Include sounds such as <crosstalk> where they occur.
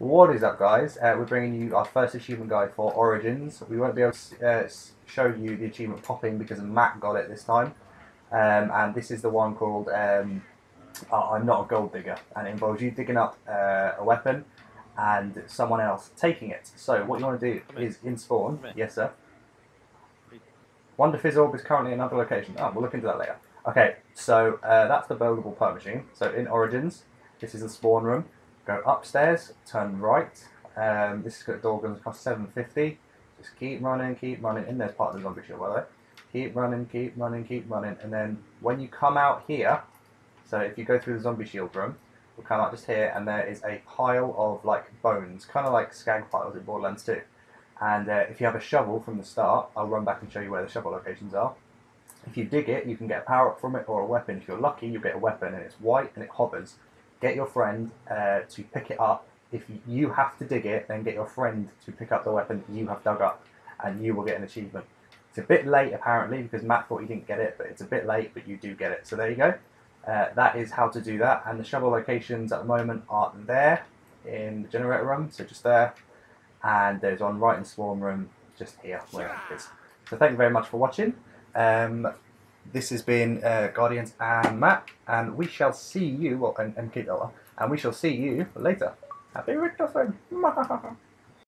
What is up, guys? Uh, we're bringing you our first achievement guide for Origins. We won't be able to uh, show you the achievement popping because Matt got it this time. Um, and this is the one called um, I'm Not a Gold Digger. And it involves you digging up uh, a weapon and someone else taking it. So, what you want to do is in spawn. Yes, sir. Wunderfizz Orb is currently in another location. Oh, we'll look into that later. Okay, so uh, that's the buildable part machine. So in Origins, this is the spawn room. Go upstairs, turn right. Um, this is got door guns cost 750. Just keep running, keep running. In there's part of the zombie shield, by the way. Keep running, keep running, keep running. And then when you come out here, so if you go through the zombie shield room, we'll come out just here, and there is a pile of like bones, kind of like skag piles in Borderlands 2. And uh, if you have a shovel from the start, I'll run back and show you where the shovel locations are. If you dig it, you can get a power up from it or a weapon. If you're lucky, you'll get a weapon and it's white and it hovers. Get your friend uh, to pick it up. If you have to dig it, then get your friend to pick up the weapon you have dug up and you will get an achievement. It's a bit late apparently because Matt thought he didn't get it, but it's a bit late, but you do get it. So there you go. Uh, that is how to do that. And the shovel locations at the moment are there in the generator room, so just there. And there's one right in spawn room, just here where it is. So thank you very much for watching. Um, this has been uh, Guardians and Matt, and we shall see you, well, and, and Dollar, and we shall see you later. Happy Richardson! <laughs>